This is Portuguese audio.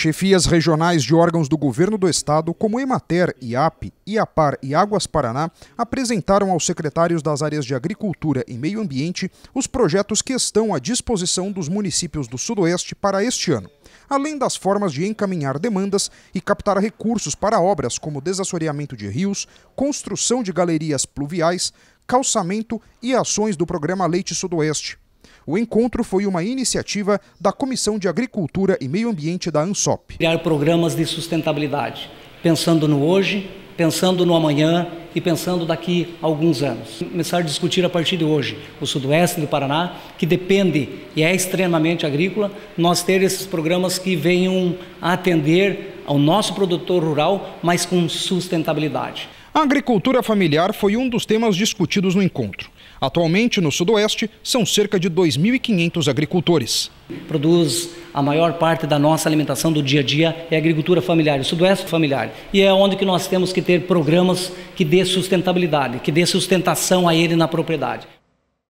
Chefias regionais de órgãos do governo do estado, como Emater, IAP, IAPAR e Águas Paraná, apresentaram aos secretários das áreas de Agricultura e Meio Ambiente os projetos que estão à disposição dos municípios do Sudoeste para este ano, além das formas de encaminhar demandas e captar recursos para obras como desassoreamento de rios, construção de galerias pluviais, calçamento e ações do programa Leite Sudoeste. O encontro foi uma iniciativa da Comissão de Agricultura e Meio Ambiente da ANSOP. Criar programas de sustentabilidade, pensando no hoje, pensando no amanhã e pensando daqui a alguns anos. Começar a discutir a partir de hoje o sudoeste do Paraná, que depende e é extremamente agrícola, nós ter esses programas que venham atender ao nosso produtor rural, mas com sustentabilidade. A agricultura familiar foi um dos temas discutidos no encontro. Atualmente, no Sudoeste, são cerca de 2.500 agricultores. Produz a maior parte da nossa alimentação do dia a dia é agricultura familiar, o Sudoeste familiar. E é onde que nós temos que ter programas que dê sustentabilidade, que dê sustentação a ele na propriedade.